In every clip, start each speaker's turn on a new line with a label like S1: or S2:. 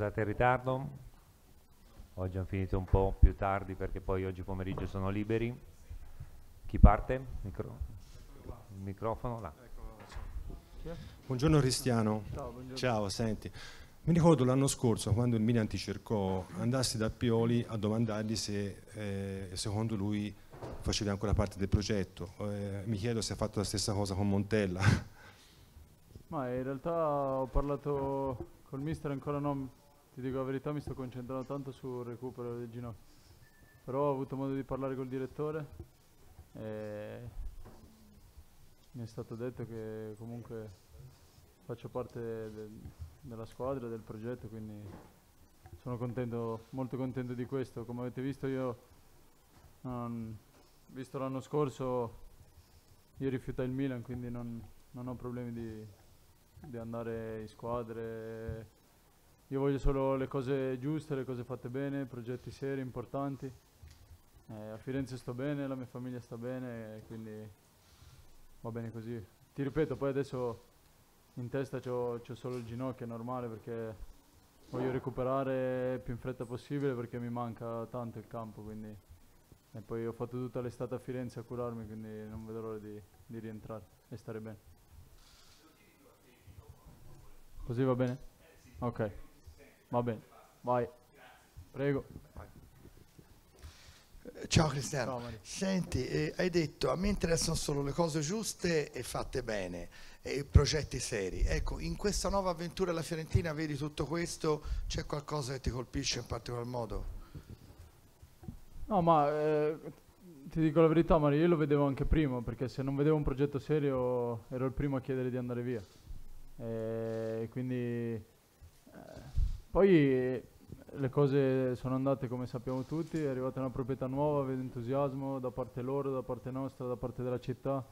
S1: scusate il ritardo, oggi hanno finito un po' più tardi perché poi oggi pomeriggio sono liberi. Chi parte? Micro- il microfono là.
S2: Buongiorno Cristiano.
S3: Ciao, buongiorno.
S2: Ciao, senti. Mi ricordo l'anno scorso quando il Milan ti cercò, andassi da Pioli a domandargli se eh, secondo lui facevi ancora parte del progetto. Eh, mi chiedo se ha fatto la stessa cosa con Montella.
S3: Ma in realtà ho parlato col mister ancora non, ti dico la verità, mi sto concentrando tanto sul recupero del ginocchio. Però ho avuto modo di parlare col direttore e mi è stato detto che comunque faccio parte del- della squadra, del progetto, quindi sono contento, molto contento di questo. Come avete visto io, non- visto l'anno scorso, io rifiutai il Milan, quindi non, non ho problemi di, di andare in squadre. Io voglio solo le cose giuste, le cose fatte bene, progetti seri, importanti. Eh, a Firenze sto bene, la mia famiglia sta bene, quindi va bene così. Ti ripeto, poi adesso in testa c'ho solo il ginocchio, è normale perché voglio recuperare più in fretta possibile perché mi manca tanto il campo, quindi... E poi ho fatto tutta l'estate a Firenze a curarmi, quindi non vedo l'ora di, di rientrare e stare bene. Così va bene? Ok, va bene, vai. Prego.
S4: Ciao Cristiano.
S3: Ciao.
S4: Senti, eh, hai detto a me interessano solo le cose giuste e fatte bene, e progetti seri. Ecco, in questa nuova avventura alla Fiorentina vedi tutto questo? C'è qualcosa che ti colpisce in particolar modo?
S3: No, ma eh, ti dico la verità, Mario, io lo vedevo anche prima, perché se non vedevo un progetto serio ero il primo a chiedere di andare via. E quindi eh, poi eh, le cose sono andate come sappiamo tutti, è arrivata una proprietà nuova, vedo entusiasmo da parte loro, da parte nostra, da parte della città.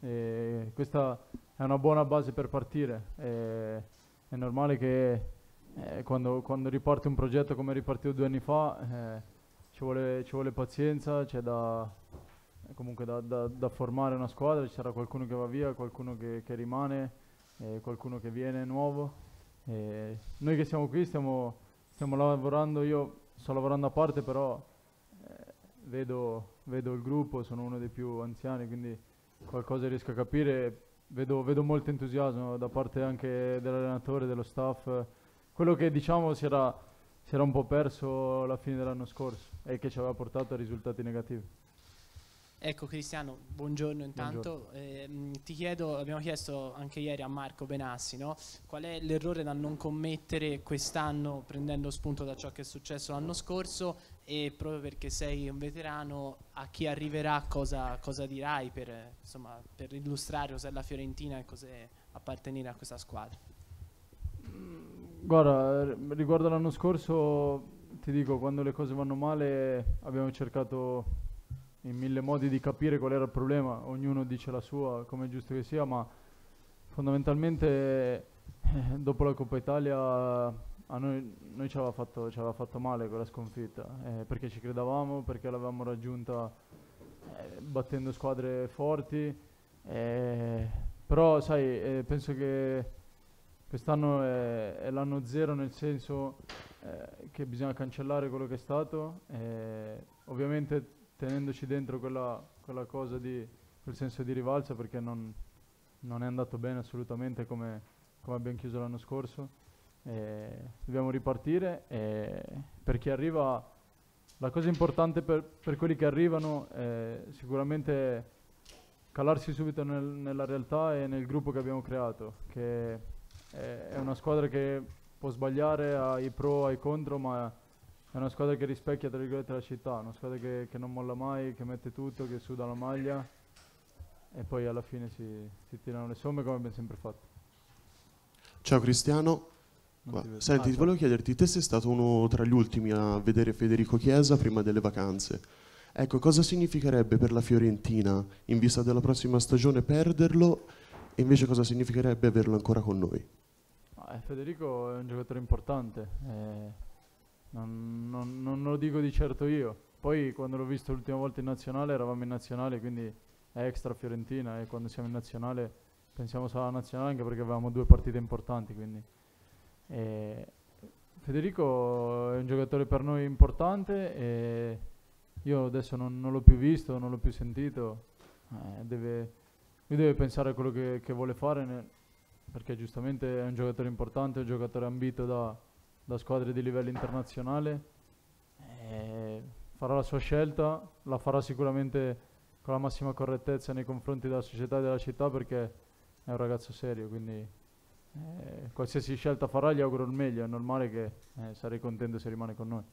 S3: E questa è una buona base per partire. E è normale che eh, quando, quando riparti un progetto come è ripartito due anni fa, eh, ci vuole, ci vuole pazienza, c'è da, comunque da, da- da formare una squadra, ci sarà qualcuno che va via, qualcuno che, che rimane, eh, qualcuno che viene nuovo. E noi che siamo qui stiamo, stiamo lavorando, io sto lavorando a parte, però eh, vedo, vedo il gruppo, sono uno dei più anziani, quindi qualcosa riesco a capire, vedo, vedo molto entusiasmo da parte anche dell'allenatore, dello staff. Quello che diciamo si era, si era un po' perso alla fine dell'anno scorso e che ci aveva portato a risultati negativi.
S5: Ecco Cristiano, buongiorno intanto. Ehm, ti chiedo, abbiamo chiesto anche ieri a Marco Benassi, no? qual è l'errore da non commettere quest'anno prendendo spunto da ciò che è successo l'anno scorso e proprio perché sei un veterano, a chi arriverà cosa, cosa dirai per, eh, insomma, per illustrare cos'è la Fiorentina e cos'è appartenere a questa squadra?
S3: Guarda, r- riguardo l'anno scorso, ti dico, quando le cose vanno male abbiamo cercato in mille modi di capire qual era il problema, ognuno dice la sua, come è giusto che sia, ma fondamentalmente eh, dopo la Coppa Italia a noi, noi ci, aveva fatto, ci aveva fatto male quella sconfitta, eh, perché ci credevamo, perché l'avevamo raggiunta eh, battendo squadre forti, eh, però sai, eh, penso che quest'anno è, è l'anno zero nel senso eh, che bisogna cancellare quello che è stato, ovviamente tenendoci dentro quella, quella cosa di quel senso di rivalsa perché non, non è andato bene assolutamente come, come abbiamo chiuso l'anno scorso. Eh, dobbiamo ripartire e per chi arriva la cosa importante per, per quelli che arrivano è sicuramente calarsi subito nel- nella realtà e nel gruppo che abbiamo creato, che è, è una squadra che può sbagliare, ha i pro, ha i contro, ma è una squadra che rispecchia tra virgolette la città, una squadra che, che non molla mai, che mette tutto, che suda la maglia e poi alla fine si, si tirano le somme come abbiamo sempre fatto.
S6: Ciao Cristiano.
S3: Ti.
S6: Senti,
S3: Ah, ciao.
S6: volevo chiederti, te sei stato uno tra gli ultimi a vedere Federico Chiesa prima delle vacanze. Ecco, cosa significherebbe per la Fiorentina, in vista della prossima stagione, perderlo e invece cosa significherebbe averlo ancora con noi?
S3: Ah, Federico è un giocatore importante, eh, non, non- non lo dico di certo io. Poi quando l'ho visto l'ultima volta in nazionale eravamo in nazionale, quindi è extra Fiorentina e quando siamo in nazionale pensiamo solo alla nazionale anche perché avevamo due partite importanti. Quindi. Eh, Federico è un giocatore per noi importante e io adesso non, non l'ho più visto, non l'ho più sentito. Eh, deve, lui deve pensare a quello che, che vuole fare ne, perché giustamente è un giocatore importante, è un giocatore ambito da, da squadre di livello internazionale. Eh, farà la sua scelta, la farà sicuramente con la massima correttezza nei confronti della società e della città perché è un ragazzo serio, quindi eh, qualsiasi scelta farà gli auguro il meglio, è normale che eh, sarei contento se rimane con noi.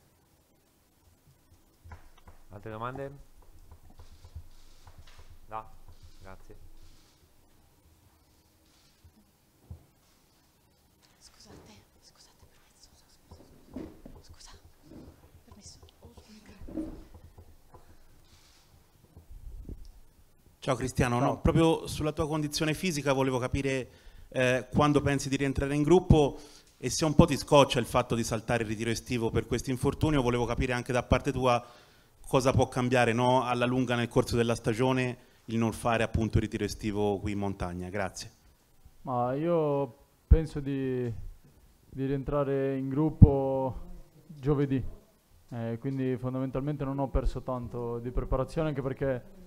S1: Altre domande? No, grazie.
S7: Scusate, scusate, permesso. Scusa, scusa. Permesso.
S8: Ciao Cristiano, no, proprio sulla tua condizione fisica volevo capire eh, quando pensi di rientrare in gruppo e se un po' ti scoccia il fatto di saltare il ritiro estivo per questo infortunio, volevo capire anche da parte tua cosa può cambiare no, alla lunga nel corso della stagione il non fare appunto il ritiro estivo qui in montagna. Grazie.
S3: Ma io penso di, di rientrare in gruppo giovedì, eh, quindi fondamentalmente non ho perso tanto di preparazione anche perché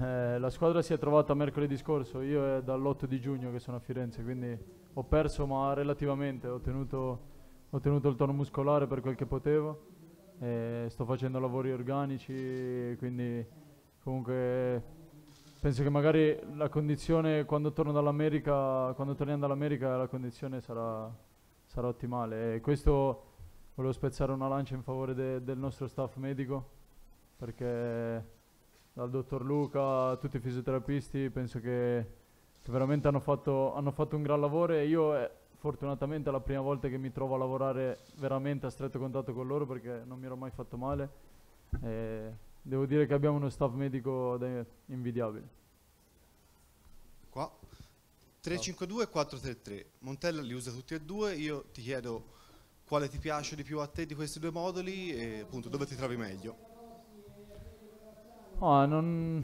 S3: eh, la squadra si è trovata mercoledì scorso, io è dall'8 di giugno che sono a Firenze, quindi ho perso ma relativamente, ho tenuto, ho tenuto il tono muscolare per quel che potevo, eh, sto facendo lavori organici, quindi comunque penso che magari la condizione quando torno dall'America, quando torniamo dall'America la condizione sarà, sarà ottimale. E questo volevo spezzare una lancia in favore de, del nostro staff medico perché dal dottor Luca a tutti i fisioterapisti, penso che, che veramente hanno fatto, hanno fatto, un gran lavoro e io eh, fortunatamente è la prima volta che mi trovo a lavorare veramente a stretto contatto con loro perché non mi ero mai fatto male. E devo dire che abbiamo uno staff medico invidiabile.
S9: Qua 352 e 433. Montella li usa tutti e due. Io ti chiedo quale ti piace di più a te di questi due moduli e appunto dove ti trovi meglio.
S3: Ah, non...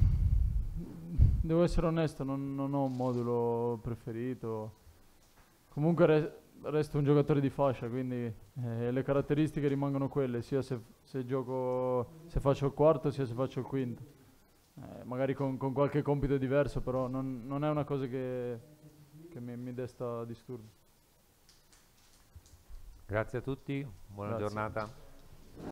S3: Devo essere onesto, non, non, ho un modulo preferito. Comunque re, resto un giocatore di fascia, quindi eh, le caratteristiche rimangono quelle, sia se, se, gioco, se faccio il quarto, sia se faccio il quinto. Eh, magari con, con, qualche compito diverso, però non, non è una cosa che, che mi, mi, desta disturbo.
S1: Grazie a tutti, buona
S3: Grazie.
S1: giornata.